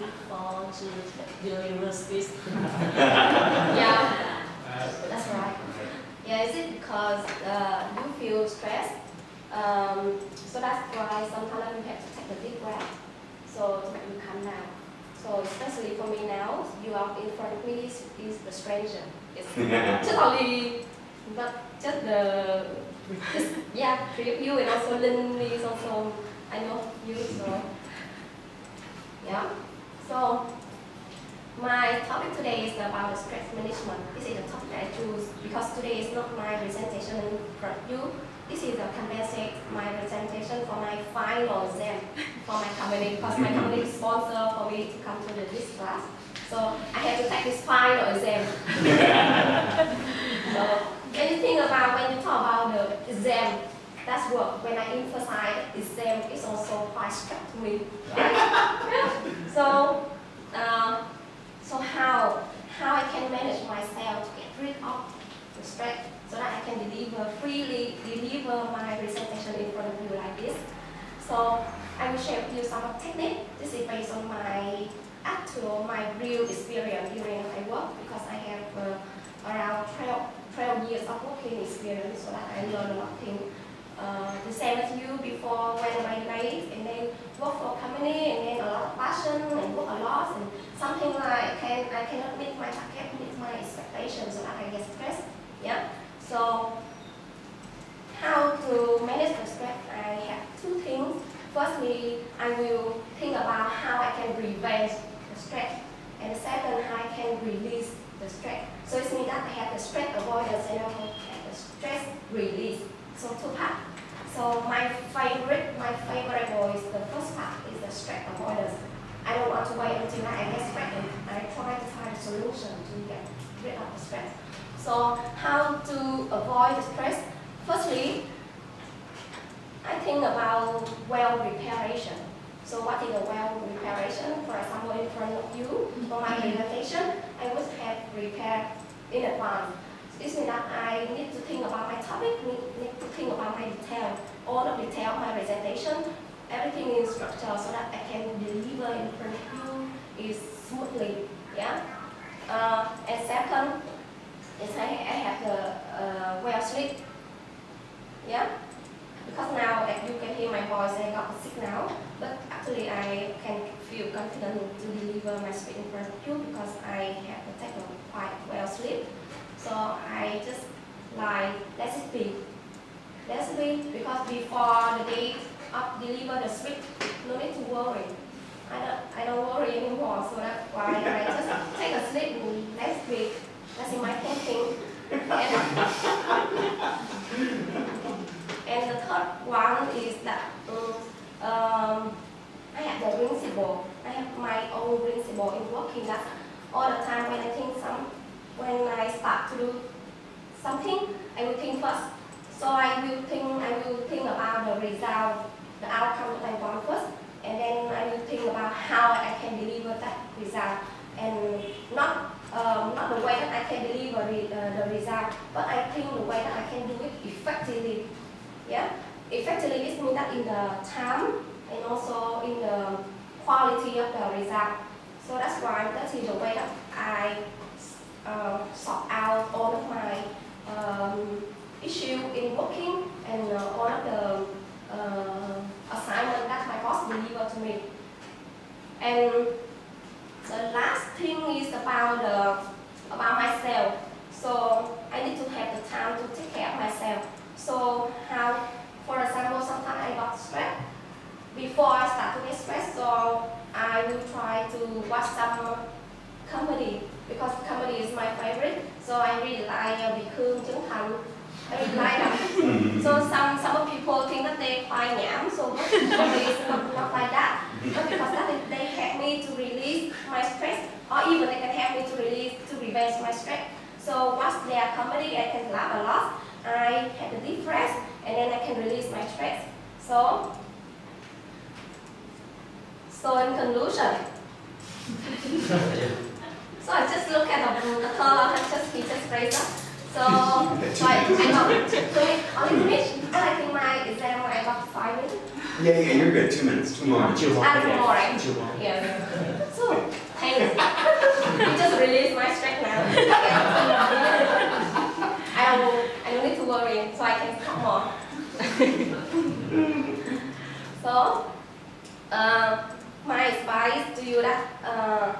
before to universities. yeah, that's right. Yeah, is it because uh, you feel stressed? Um, so that's why sometimes you have to take a deep breath so to make you calm down. So especially for me now, you are in front of me is, is the stranger. It's totally not just the just, yeah, three you and also Lynn is also I know you so yeah. So my topic today is about stress management. This is the topic I choose because today is not my presentation from you. This is a compensate my presentation for my final exam for my company because my company sponsor for me to come to this class. So I have to take this final exam. so when you think about when you talk about the exam, that's what when I emphasize exam it's also quite struck to me. Right? so uh, so how how I can manage myself to get rid of the stress so that I can deliver freely deliver my presentation in front of you like this. So I will share with you some of technique. This is based on my actual my real experience during my work because I have uh, around 12, 12 years of working experience so that I learn a lot of things. Uh, the same as you before when I late and then work for a company and then a lot of passion and work a lot and something like can I cannot meet my target, meet my expectations so I get stressed. Yeah. So how to manage the stress? I have two things. Firstly, I will think about how I can prevent the stress. And second, how I can release the stress. So it means that I have the stress avoidance and I have the stress release. So two parts. So my favorite, my favorite is the first part is the stress avoidance. I don't want to wait until I get stressed and I try to find a solution to get rid of the stress. So how to avoid the stress? Firstly, I think about well preparation. So what is a well preparation? For example, in front of you, for my mm-hmm. presentation, I would have prepared in advance. This means that I need to think about my topic, need, need to think about my detail, all the detail of my presentation, everything in structure so that I can deliver in front of you is smoothly. Yeah. Uh, and second, is I, I have the uh, well sleep. Yeah. Because now, as you can hear my voice, I got sick now. But actually, I can feel confident to deliver my speech in front of you because I have a taken quite well sleep. So I just like, let's be. Let's be because before the day of deliver the speech, no need to worry. I don't, I don't worry anymore, so that's why I just take a sleep and week. That's in my thinking. And, and the third one is that um, I have the principle. I have my own principle in working. That all the time when I think some when I start to do something, I will think first. So I will think, I will think about the result, the outcome that I want first, and then I will think about how I can deliver that result, and not um, not the way that I can deliver the, uh, the result, but I think the way that I can do it effectively. Yeah, effectively this means that in the time and also in the quality of the result. So that's why that is the way that I uh, sort out all of my um, issue in working and uh, all of the uh, assignment that my boss delivered to me. And the last thing is about the, about myself. So I need to have the time to take care of myself. So how, for example, sometimes I got stressed. Before I start to get stressed, so I will try to watch some comedy because comedy is my favorite. So I really like uh, Khương, Trấn Thành. I really like them. Mm-hmm. so some some people think that they find nhảm, so comedy is not, not like that. But because that they help me to release my stress, or even they can help me to release to revenge my stress. So once they are comedy, I can laugh a lot. I have a deep breath, and then I can release my stress. So, so in conclusion. So I just look at the, the color and just he just raised up. So, so I, I got to it, only finish, but I think my exam I got five minutes. Yeah, yeah, you're good. Two minutes. Two more. Two more. Two more, right? Two more. Yeah. So thanks. you just release my stress now. I don't, I don't need to worry, so I can talk more. so, uh, my advice to you that uh,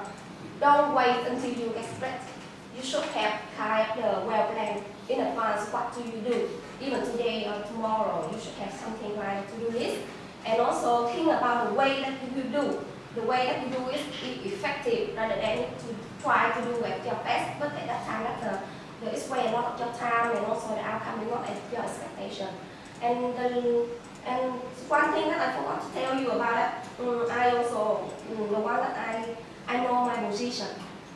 don't wait until you get. You should have kind of the well planned in advance. What do you do? Even today or tomorrow, you should have something like to do list. And also think about the way that you do. The way that you do is e- effective rather than to try to do at your best. But at that time, that the, the it's way a lot of your time and also the outcome is not at your expectation. And the and one thing that I forgot to tell you about it, um, I also um, the one that I I know my position.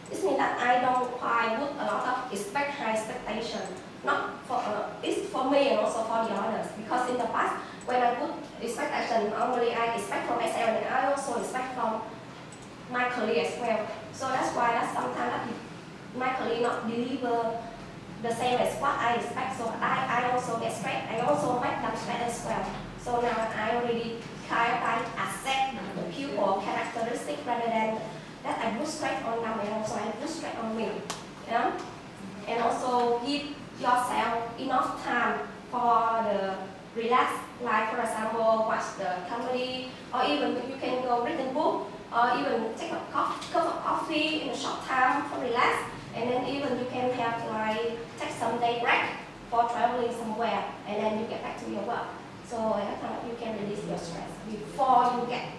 This means that I don't quite put a lot of expect expectation. Not for uh, it's for me and also for the others because in the past when I put expectation, normally I expect from myself and I also expect from my colleague as well. So that's why that sometimes that my colleague not deliver the same as what I expect. So I, I also get. I also make them stressed as well. So now I already of accept the pupil characteristic rather than that I put stress on them and also I put stress on me. Yeah? And also give yourself enough time for the relax, like for example, watch the comedy, or even you can go read a book, or even take a cup of coffee in a short time for relax, and then even you can have like take some day break for traveling somewhere, and then you get back to your work. So that you can release your stress before you get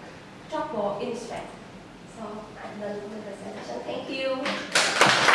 trouble in stress. So I'm done with the presentation. Thank you.